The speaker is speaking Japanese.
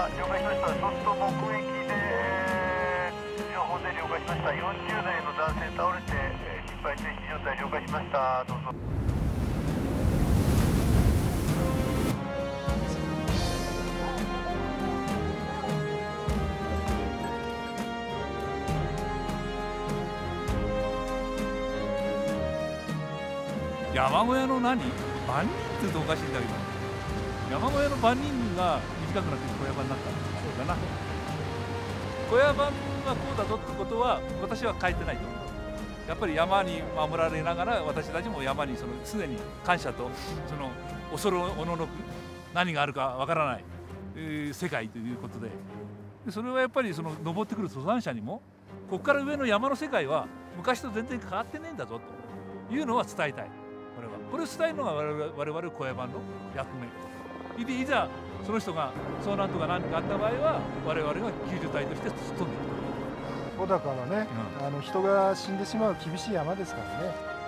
あ了解しましたそうすると目撃で情報で了解しました40代の男性倒れてえー心肺停止状態了解しましたどうぞ山小屋の何番人って言うとおかしいんだけど山小屋の番人が短くなって小屋番になったそうだな。小屋番がこうだぞってことは私は変えてないと。思うやっぱり山に守られながら私たちも山にその常に感謝とその恐るおののく何があるかわからない、えー世界ということで。でそれはやっぱりその登ってくる登山者にもここから上の山の世界は昔と全然変わってねえんだぞというのは伝えたい。これは。これを伝えるのが我々小屋番の役目。いざその人が遭難とか何かあった場合は我々が救助隊として突っ込んでいく小高はね、あの人が死んでしまう厳しい山ですからね